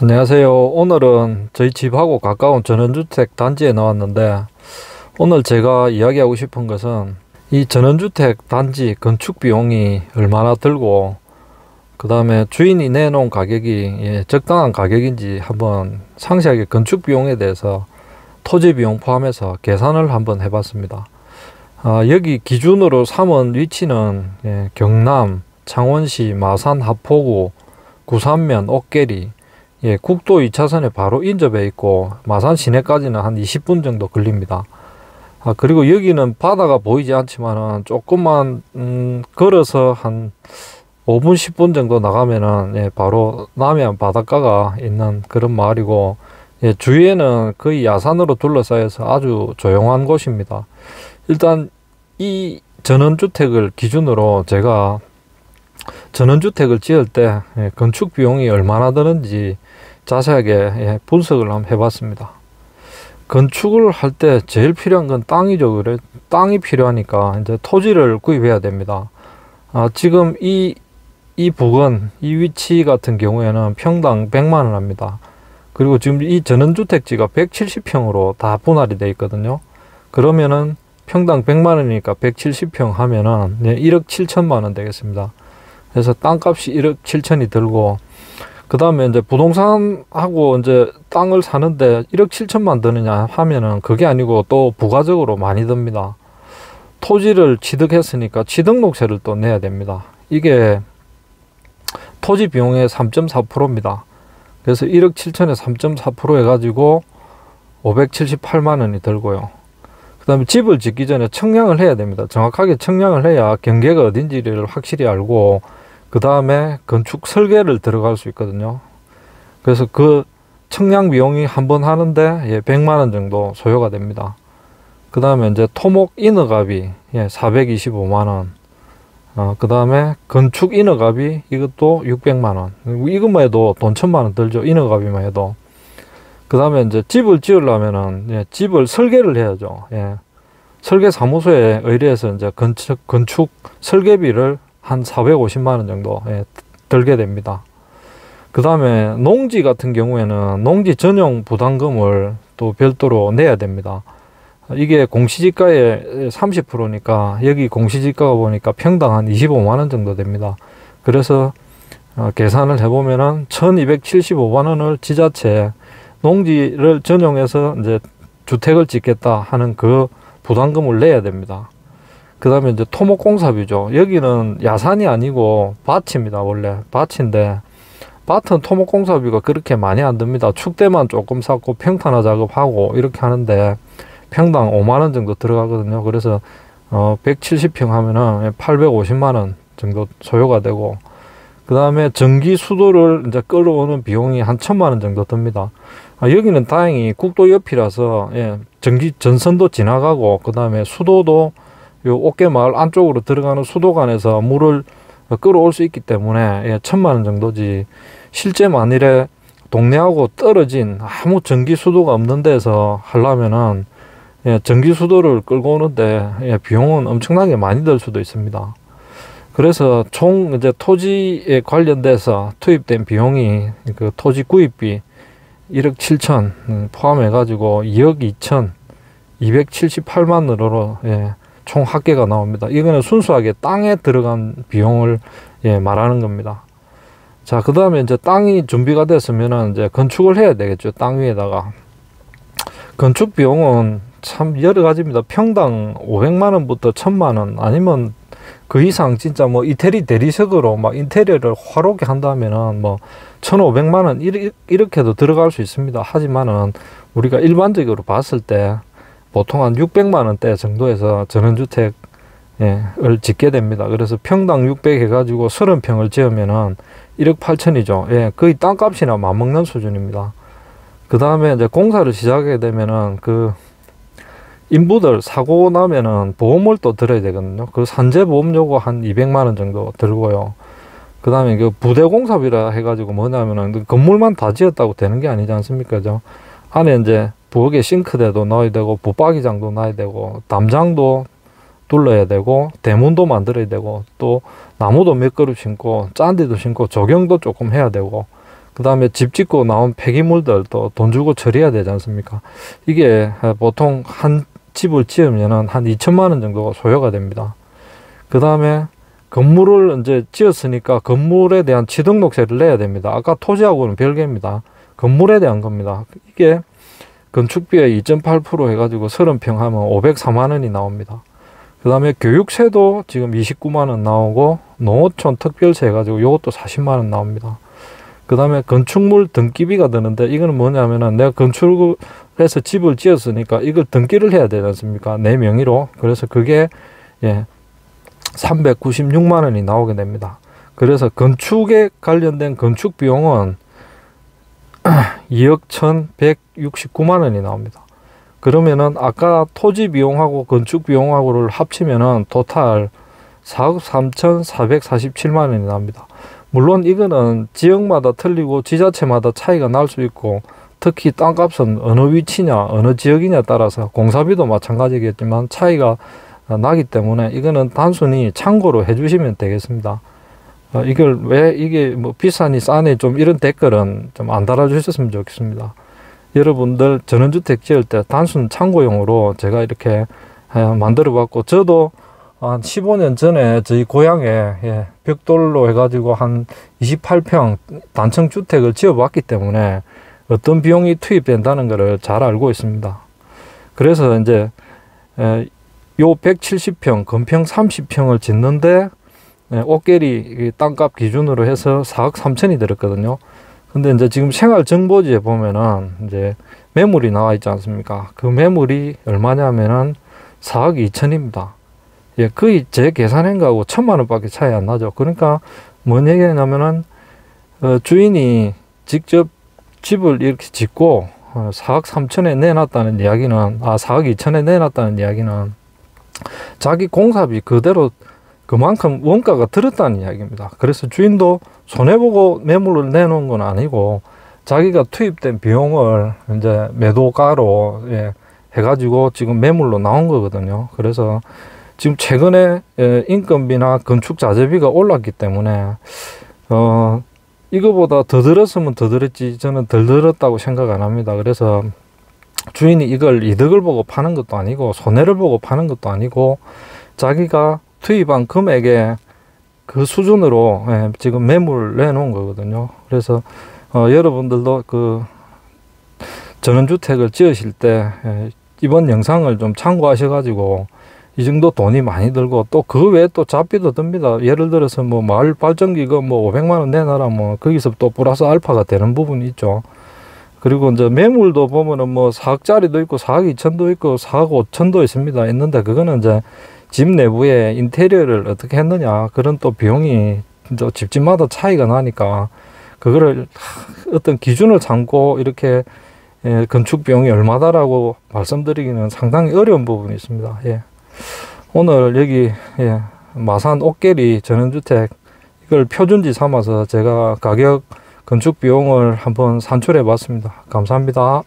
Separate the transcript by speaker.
Speaker 1: 안녕하세요. 오늘은 저희 집하고 가까운 전원주택 단지에 나왔는데 오늘 제가 이야기하고 싶은 것은 이 전원주택 단지 건축 비용이 얼마나 들고 그 다음에 주인이 내놓은 가격이 예, 적당한 가격인지 한번 상세하게 건축 비용에 대해서 토지 비용 포함해서 계산을 한번 해봤습니다. 아, 여기 기준으로 삼은 위치는 예, 경남, 창원시, 마산, 하포구, 구산면, 옥계리 예, 국도 2차선에 바로 인접해 있고 마산 시내까지는 한 20분 정도 걸립니다. 아, 그리고 여기는 바다가 보이지 않지만은 조금만 음, 걸어서 한 5분 10분 정도 나가면은 예, 바로 남해안 바닷가가 있는 그런 마을이고 예, 주위에는 거의 야산으로 둘러싸여서 아주 조용한 곳입니다. 일단 이 전원주택을 기준으로 제가 전원주택을 지을 때 예, 건축 비용이 얼마나 드는지 자세하게 예, 분석을 한번 해봤습니다. 건축을 할 때 제일 필요한 건 땅이죠. 그래 땅이 필요하니까 이제 토지를 구입해야 됩니다. 아, 지금 이, 이 부근, 이 위치 같은 경우에는 평당 100만 원 합니다. 그리고 지금 이 전원주택지가 170평으로 다 분할이 되어 있거든요. 그러면은 평당 100만 원이니까 170평 하면은 1억 7천만 원 되겠습니다. 그래서 땅값이 1억 7천이 들고 그 다음에 이제 부동산하고 이제 땅을 사는데 1억 7천만 드느냐 하면은 그게 아니고 또 부가적으로 많이 듭니다. 토지를 취득했으니까 취득록세를 또 내야 됩니다. 이게 토지 비용의 3.4%입니다. 그래서 1억 7천에 3.4% 해가지고 578만 원이 들고요. 그 다음에 집을 짓기 전에 청량을 해야 됩니다. 정확하게 청량을 해야 경계가 어딘지를 확실히 알고 그 다음에 건축 설계를 들어갈 수 있거든요. 그래서 그 측량 비용이 한 번 하는데 예, 100만 원 정도 소요가 됩니다. 그 다음에 이제 토목 인허가비 예, 425만 원. 어, 그 다음에 건축 인허가비 이것도 600만 원. 이것만 해도 돈 천만 원 들죠. 인허가비만 해도. 그 다음에 이제 집을 지으려면은 예, 집을 설계를 해야죠. 예. 설계 사무소에 의뢰해서 이제 건축, 건축 설계비를 한 450만 원 정도 예, 들게 됩니다. 그 다음에 농지 같은 경우에는 농지 전용 부담금을 또 별도로 내야 됩니다. 이게 공시지가의 30%니까 여기 공시지가가 보니까 평당 한 25만 원 정도 됩니다. 그래서 어, 계산을 해보면은 1275만 원을 지자체 농지를 전용해서 이제 주택을 짓겠다 하는 그 부담금을 내야 됩니다. 그 다음에 이제 토목공사비죠. 여기는 야산이 아니고 밭입니다. 원래 밭인데 밭은 토목공사비가 그렇게 많이 안 듭니다. 축대만 조금 쌓고 평탄화 작업하고 이렇게 하는데 평당 5만 원 정도 들어가거든요. 그래서 어 170평 하면은 850만 원 정도 소요가 되고 그 다음에 전기 수도를 이제 끌어오는 비용이 한 천만 원 정도 듭니다. 아, 여기는 다행히 국도 옆이라서 예, 전기 전선도 지나가고 그 다음에 수도도 요 옥계 마을 안쪽으로 들어가는 수도관에서 물을 끌어올 수 있기 때문에 예, 천만 원 정도지 실제 만일에 동네하고 떨어진 아무 전기 수도가 없는 데서 하려면은 예, 전기 수도를 끌고 오는데 예, 비용은 엄청나게 많이 들 수도 있습니다. 그래서 총 이제 토지에 관련돼서 투입된 비용이 그 토지 구입비 1억 7천 음, 포함해 가지고 2억 2천 278만 원으로 예, 총 합계가 나옵니다. 이거는 순수하게 땅에 들어간 비용을 예, 말하는 겁니다. 자, 그 다음에 이제 땅이 준비가 됐으면은 이제 건축을 해야 되겠죠. 땅 위에다가. 건축 비용은 참 여러 가지입니다. 평당 500만 원부터 1000만 원 아니면 그 이상 진짜 뭐 이태리 대리석으로 막 인테리어를 화롭게 한다면은 뭐 1500만 원 이렇게도 들어갈 수 있습니다. 하지만은 우리가 일반적으로 봤을 때 보통 한 600만 원대 정도에서 전원주택을 짓게 됩니다. 그래서 평당 600 해가지고 30평을 지으면은 1억 8천이죠. 예, 거의 땅값이나 맞먹는 수준입니다. 그 다음에 이제 공사를 시작하게 되면은 그 인부들 사고 나면은 보험을 또 들어야 되거든요. 그 산재 보험료가 한 200만 원 정도 들고요. 그 다음에 그 부대 공사비라 해가지고 뭐냐면은 그 건물만 다 지었다고 되는 게 아니지 않습니까? 죠 안에 이제 부엌에 싱크대도 넣어야 되고 붙박이장도 놔야 되고 담장도 둘러야 되고 대문도 만들어야 되고 또 나무도 몇 그루 심고 짠디도 심고 조경도 조금 해야 되고 그 다음에 집 짓고 나온 폐기물들 또 돈 주고 처리해야 되지 않습니까? 이게 보통 한 집을 지으면은 한 2천만 원 정도가 소요가 됩니다. 그 다음에 건물을 이제 지었으니까 건물에 대한 취등록세를 내야 됩니다. 아까 토지하고는 별개입니다. 건물에 대한 겁니다. 이게 건축비의 2.8% 해가지고 30평 하면 504만 원이 나옵니다. 그 다음에 교육세도 지금 29만 원 나오고 농어촌 특별세 해가지고 이것도 40만 원 나옵니다. 그 다음에 건축물 등기비가 드는데 이거는 뭐냐면은 내가 건축을 해서 집을 지었으니까 이걸 등기를 해야 되지 않습니까? 내 명의로. 그래서 그게 예 396만 원이 나오게 됩니다. 그래서 건축에 관련된 건축 비용은 2억 1,169만 원이 나옵니다. 그러면은 아까 토지 비용하고 건축 비용하고를 합치면은 토탈 4억 3,447만 원이 납니다. 물론 이거는 지역마다 틀리고 지자체마다 차이가 날 수 있고 특히 땅값은 어느 위치냐 어느 지역이냐 따라서 공사비도 마찬가지겠지만 차이가 나기 때문에 이거는 단순히 참고로 해주시면 되겠습니다. 어, 이걸 왜 이게 뭐 비싸니 싸니 좀 이런 댓글은 좀 안 달아주셨으면 좋겠습니다. 여러분들 전원주택 지을 때 단순 참고용으로 제가 이렇게 만들어 봤고 저도 한 15년 전에 저희 고향에 예, 벽돌로 해가지고 한 28평 단층 주택을 지어봤기 때문에 어떤 비용이 투입된다는 것을 잘 알고 있습니다. 그래서 이제 에, 요 170평, 건평 30평을 짓는데 예, 옷개리 땅값 기준으로 해서 4억 3천이 들었거든요. 근데 이제 지금 생활정보지에 보면은 이제 매물이 나와 있지 않습니까? 그 매물이 얼마냐면은 4억 2천입니다. 예, 거의 제 계산한 거하고 천만 원밖에 차이 안 나죠. 그러니까 뭔 얘기냐면은 어, 주인이 직접 집을 이렇게 짓고 어, 4억 3천에 내놨다는 이야기는 아 4억 2천에 내놨다는 이야기는 자기 공사비 그대로 그만큼 원가가 들었다는 이야기입니다. 그래서 주인도 손해보고 매물을 내놓은 건 아니고 자기가 투입된 비용을 이제 매도가로 예, 해가지고 지금 매물로 나온 거거든요. 그래서 지금 최근에 예, 인건비나 건축 자재비가 올랐기 때문에 어 이거보다 더 들었으면 더 들었지 저는 덜 들었다고 생각 안 합니다. 그래서 주인이 이걸 이득을 보고 파는 것도 아니고 손해를 보고 파는 것도 아니고 자기가 투입한 금액에 그 수준으로 예, 지금 매물 내놓은 거거든요. 그래서 어, 여러분들도 그 전원주택을 지으실 때 예, 이번 영상을 좀 참고하셔가지고 이 정도 돈이 많이 들고 또 그 외에 또 잡비도 듭니다. 예를 들어서 뭐 마을 발전기가 뭐 500만 원 내놔라 뭐 거기서 또 플러스 알파가 되는 부분이 있죠. 그리고 이제 매물도 보면은 뭐 4억짜리도 있고 4억 2천도 있고 4억 5천도 있습니다. 있는데 그거는 이제 집 내부에 인테리어를 어떻게 했느냐 그런 또 비용이 집집마다 차이가 나니까 그거를 어떤 기준을 삼고 이렇게 예, 건축 비용이 얼마다라고 말씀드리기는 상당히 어려운 부분이 있습니다. 예. 오늘 여기 예, 마산 옥계리 전원주택 이걸 표준지 삼아서 제가 가격 건축 비용을 한번 산출해 봤습니다. 감사합니다.